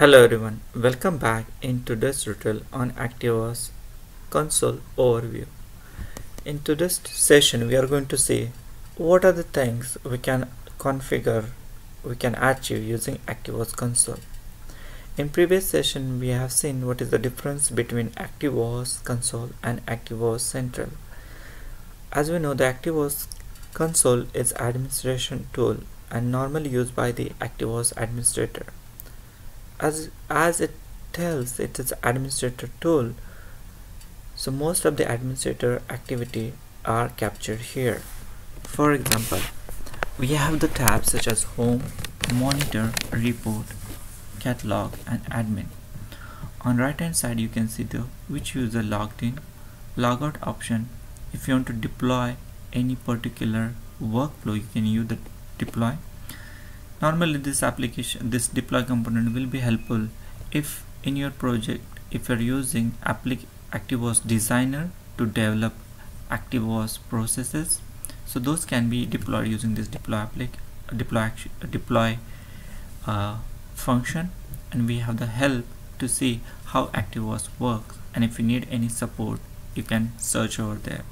Hello everyone, welcome back in today's tutorial on ActiveVOS console overview. In today's session we are going to see what are the things we can configure, we can achieve using ActiveVOS console. In previous session we have seen what is the difference between ActiveVOS console and ActiveVOS central. As we know the ActiveVOS console is administration tool and normally used by the ActiveVOS administrator as as it tells it is administrator tool. So most of the administrator activity are captured here. For example we have the tabs such as home monitor report catalog and admin. On right hand side you can see the which user logged in. Logout option. If you want to deploy any particular workflow you can use the deploy normally this application this deploy component will be helpful if in your project if you're using applic designer to develop ActiveVOS processes. So those can be deployed using this deploy applic deploy deploy uh, function. And we have the help to see how ActiveVOS works. And if you need any support you can search over there.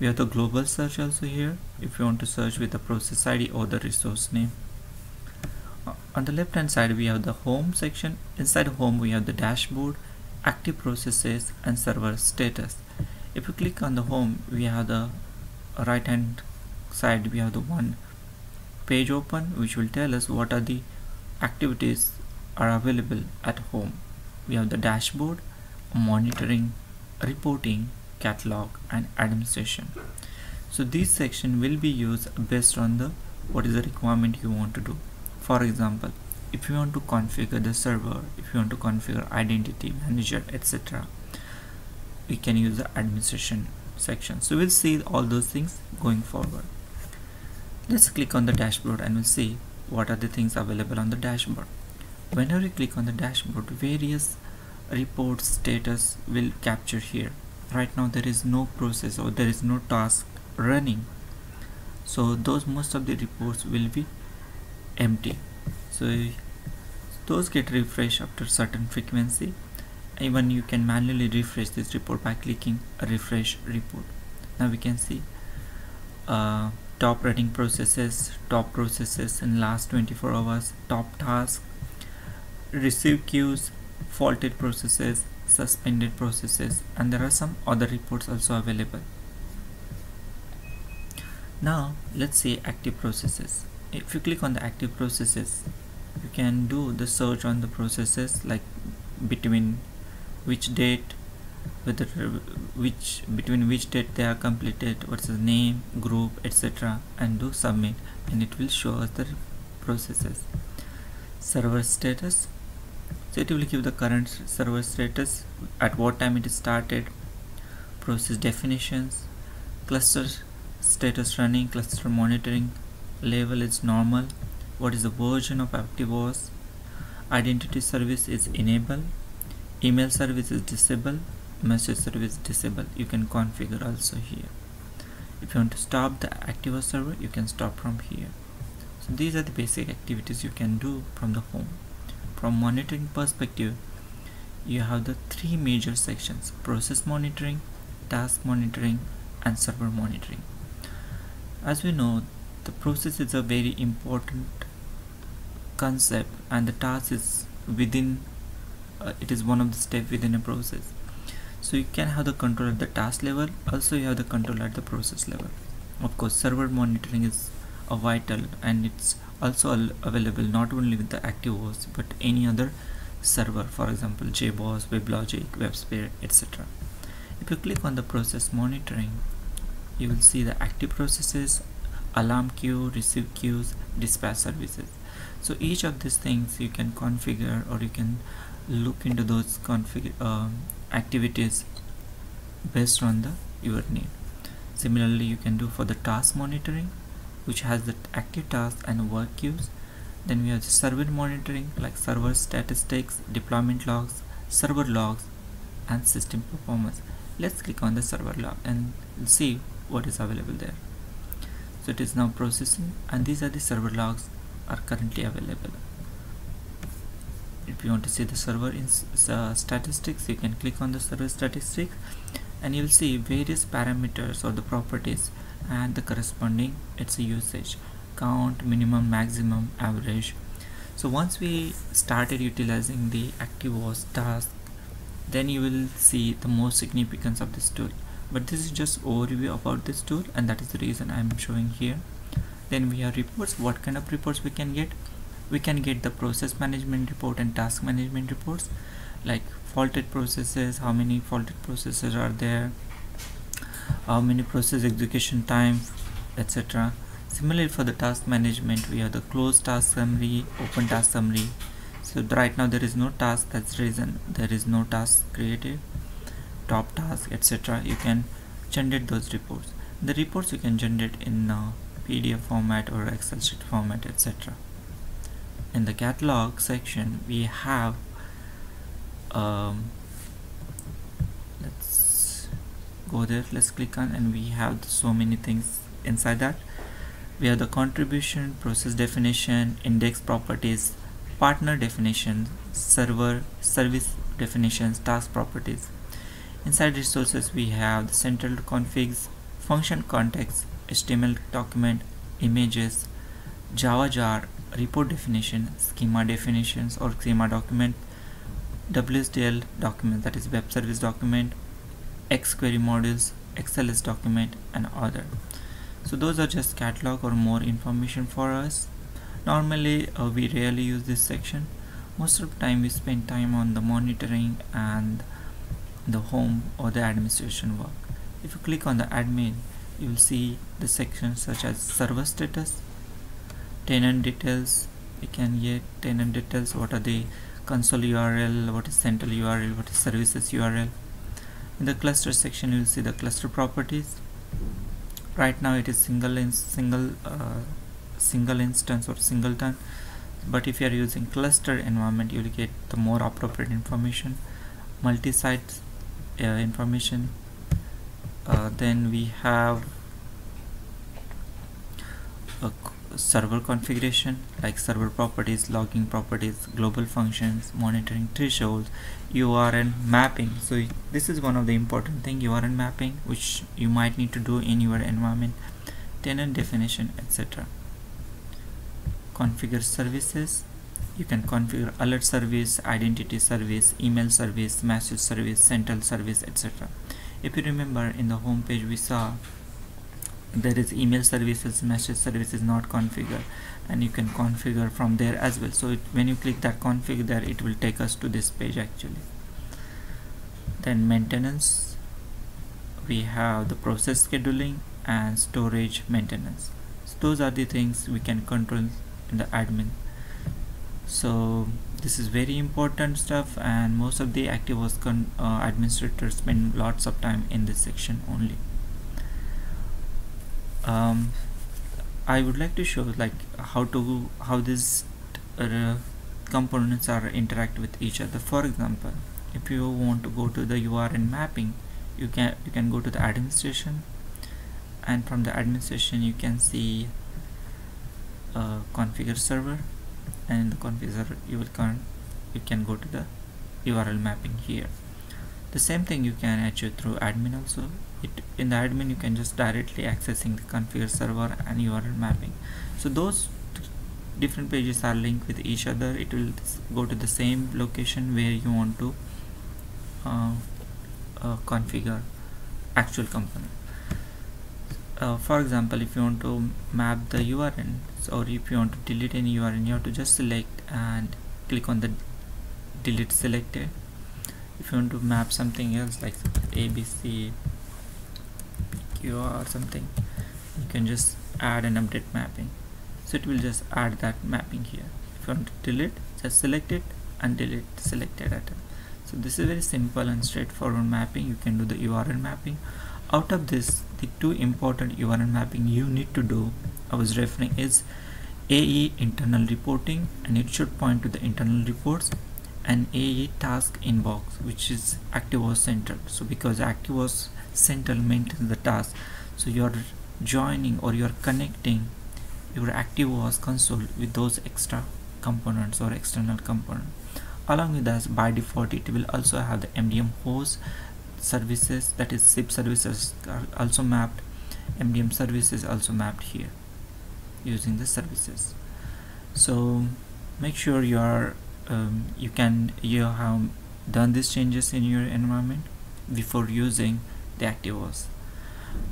We have the global search also here. If you want to search with the process ID or the resource name Uh, on the left hand side we have the home section. Inside home we have the dashboard active processes and server status. If you click on the home we have the right hand side we have the one page open which will tell us what are the activities are available at home. We have the dashboard monitoring reporting catalog and administration. So this section will be used based on the what is the requirement you want to do for example if you want to configure the server if you want to configure identity manager etc we can use the administration section. So we'll see all those things going forward. Let's click on the dashboard and we'll see what are the things available on the dashboard. Whenever you click on the dashboard various report status will capture here. Right now there is no process or there is no task running. So those most of the reports will be empty so those get refreshed after certain frequency. Even you can manually refresh this report by clicking refresh report. Now we can see uh, top running processes top processes in last 24 hours top task receive queues faulted processes suspended processes and there are some other reports also available. Now let's see active processes. If you click on the active processes you can do the search on the processes like between which date whether which between which date they are completed what's the name group etc and do submit and it will show us the processes. Server status. So it will give the current server status at what time it is started process definitions cluster status running cluster monitoring level is normal what is the version of ActiveVOS identity service is enabled. Email service is disabled. Message service disabled. You can configure also here. If you want to stop the ActiveVOS server you can stop from here. So these are the basic activities you can do from the home. From monitoring perspective you have the three major sections process monitoring task monitoring and server monitoring. As we know the process is a very important concept and the task is within uh, it is one of the step within a process. So you can have the control at the task level also you have the control at the process level. Of course server monitoring is a vital and it's also available not only with the ActiveVOS but any other server for example JBoss, WebLogic, WebSphere etc if you click on the process monitoring you will see the active processes alarm queue receive queues dispatch services so each of these things you can configure or you can look into those config uh, activities based on the your need. Similarly you can do for the task monitoring which has the active tasks and work queues. Then we have the server monitoring like server statistics deployment logs server logs and system performance. Let's click on the server log and see what is available there. So it is now processing and these are the server logs are currently available. If you want to see the server in uh, statistics you can click on the server statistics and you'll see various parameters or the properties and the corresponding its usage count minimum maximum average. So once we started utilizing the ActiveVOS task then you will see the most significance of this tool. But this is just overview about this tool and that is the reason I'm showing here then we have reports. What kind of reports we can get? We can get the process management report and task management reports like faulted processes how many faulted processes are there how many process execution time etc similarly for the task management we have the closed task summary open task summary. So right now there is no task that's reason there is no task created top task etc you can generate those reports. The reports you can generate in uh, pdf format or excel sheet format etc in the catalog section we have um, let's go there let's click on and we have so many things inside that. We have the contribution process definition index properties partner definition server service definitions task properties. Inside resources we have the central configs function context html document images java jar report definition, schema definitions or schema document, WSDL document that is web service document, XQuery modules, XLS document and other. So those are just catalog or more information for us. Normally uh, we rarely use this section. Most of the time we spend time on the monitoring and the home or the administration work. If you click on the admin, you will see the sections such as server status, tenant details. You can get tenant details what are the console url what is central url what is services url in the cluster section you will see the cluster properties. Right now it is single in single uh, single instance or singleton. But if you are using cluster environment you will get the more appropriate information. Multi-site uh, information uh, then we have a server configuration like server properties, logging properties, global functions, monitoring thresholds, URN mapping. So this is one of the important thing URN mapping which you might need to do in your environment, tenant definition, etc. Configure services. You can configure alert service, identity service, email service, message service, central service, etc. If you remember in the home page we saw there is email services message services not configured and you can configure from there as well. So it, when you click that configure there it will take us to this page actually. Then maintenance we have the process scheduling and storage maintenance. So those are the things we can control in the admin. So this is very important stuff and most of the ActiveVOS uh, administrators spend lots of time in this section only. Um, I would like to show like how to how these uh, components are interact with each other. For example if you want to go to the URN mapping you can you can go to the administration and from the administration you can see uh, configure server and in the configure you will can you can go to the URL mapping here. The same thing you can achieve through admin also. It in the admin you can just directly accessing the configure server and URL mapping. So those different pages are linked with each other. It will go to the same location where you want to uh, uh, configure actual component uh, for example if you want to map the URN or if you want to delete any URN you have to just select and click on the delete selected. If you want to map something else like ABC or something you can just add an update mapping. So it will just add that mapping here. If you want to delete just select it and delete selected item. So this is very simple and straightforward mapping. You can do the URN mapping. Out of this the two important URN mapping you need to do I was referring is AE internal reporting and it should point to the internal reports and AE task inbox which is ActiveVOS Central. So because ActiveVOS Central maintains the task so you're joining or you're connecting your ActiveVOS console with those extra components or external component along with that by default it will also have the mdm host services that is SIF services are also mapped. Mdm services also mapped here using the services. So make sure you are um, you can you have done these changes in your environment before using the ActiveVOS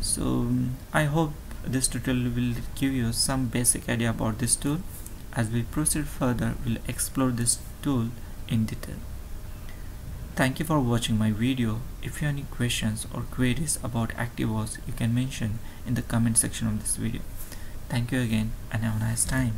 so I hope this tutorial will give you some basic idea about this tool. As we proceed further we'll explore this tool in detail thank you for watching my video. If you have any questions or queries about ActiveVOS you can mention in the comment section of this video. Thank you again and have a nice time